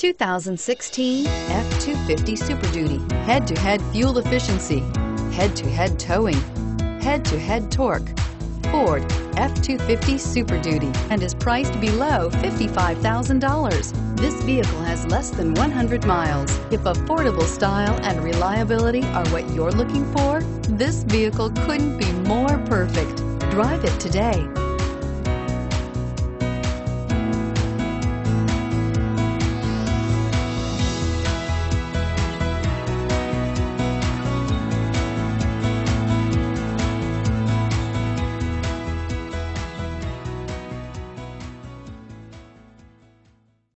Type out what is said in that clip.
2016 F-250 Super Duty. Head-to-head fuel efficiency, head-to-head towing, head-to-head torque. Ford F-250 Super Duty and is priced below $55,000. This vehicle has less than 100 miles. If affordable style and reliability are what you're looking for, this vehicle couldn't be more perfect. Drive it today.